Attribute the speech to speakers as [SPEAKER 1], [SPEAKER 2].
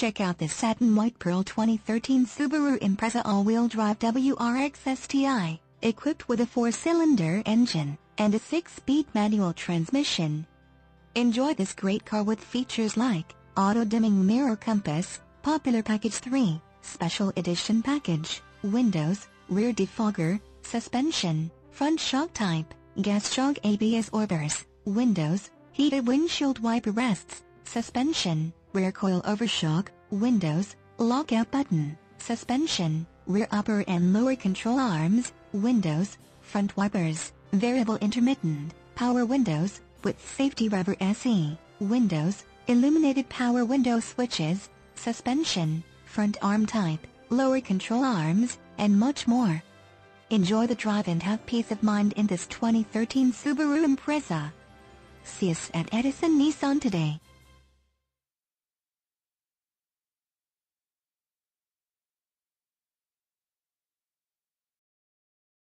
[SPEAKER 1] Check out this satin white pearl 2013 Subaru Impreza all-wheel drive WRX STI, equipped with a four-cylinder engine and a six-speed manual transmission. Enjoy this great car with features like auto-dimming mirror compass, popular package 3, special edition package, windows, rear defogger, suspension, front shock type, gas shock absorbers, windows, heated windshield wiper rests, suspension, rear coil overshock, windows, lockout button, suspension, rear upper and lower control arms, windows, front wipers, variable intermittent, power windows, with safety reverse, windows, illuminated power window switches, suspension, front arm type, lower control arms, and much more. Enjoy the drive and have peace of mind in this 2013 Subaru Impreza. See us at Edison Nissan today.